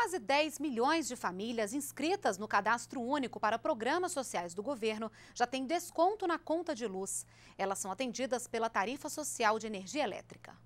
quase 10 milhões de famílias inscritas no cadastro único para programas sociais do governo já têm desconto na conta de luz. Elas são atendidas pela tarifa social de energia elétrica.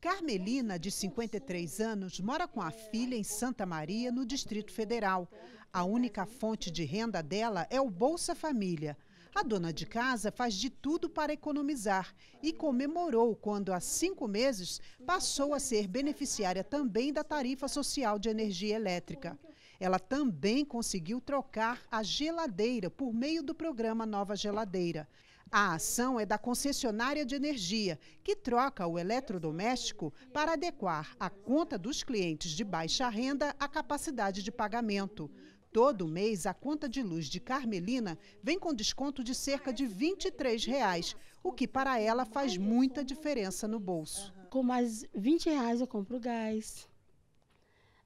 Carmelina, de 53 anos, mora com a filha em Santa Maria, no Distrito Federal. A única fonte de renda dela é o Bolsa Família. A dona de casa faz de tudo para economizar e comemorou quando, há cinco meses, passou a ser beneficiária também da tarifa social de energia elétrica. Ela também conseguiu trocar a geladeira por meio do programa Nova Geladeira. A ação é da concessionária de energia, que troca o eletrodoméstico para adequar a conta dos clientes de baixa renda à capacidade de pagamento. Todo mês, a conta de luz de Carmelina vem com desconto de cerca de 23 reais, o que para ela faz muita diferença no bolso. Com mais 20 reais eu compro gás.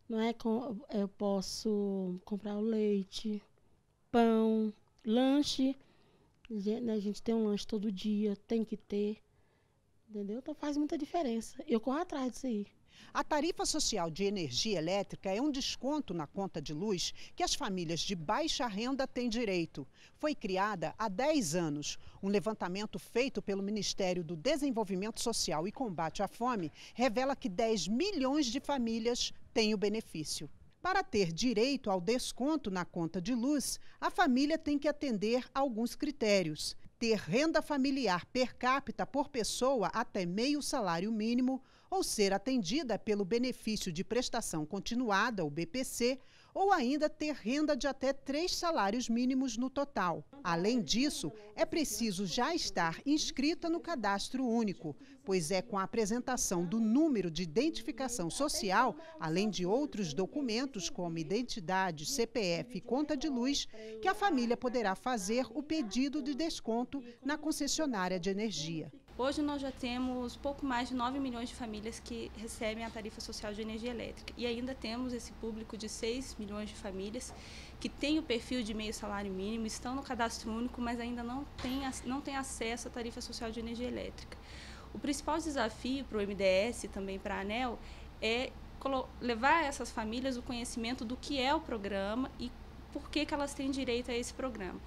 Não é eu posso comprar o leite, pão, lanche. Né, a gente tem um lanche todo dia, tem que ter. Entendeu? Então faz muita diferença. Eu corro atrás disso aí. A tarifa social de energia elétrica é um desconto na conta de luz que as famílias de baixa renda têm direito. Foi criada há 10 anos. Um levantamento feito pelo Ministério do Desenvolvimento Social e Combate à Fome revela que 10 milhões de famílias têm o benefício. Para ter direito ao desconto na conta de luz, a família tem que atender alguns critérios. Ter renda familiar per capita por pessoa até meio salário mínimo ou ser atendida pelo benefício de prestação continuada, o BPC, ou ainda ter renda de até três salários mínimos no total. Além disso, é preciso já estar inscrita no cadastro único, pois é com a apresentação do número de identificação social, além de outros documentos como identidade, CPF e conta de luz, que a família poderá fazer o pedido de desconto na concessionária de energia. Hoje nós já temos pouco mais de 9 milhões de famílias que recebem a tarifa social de energia elétrica. E ainda temos esse público de 6 milhões de famílias que têm o perfil de meio salário mínimo, estão no cadastro único, mas ainda não têm, não acesso à tarifa social de energia elétrica. O principal desafio para o MDS e também para a ANEL é levar a essas famílias o conhecimento do que é o programa e por que, que elas têm direito a esse programa.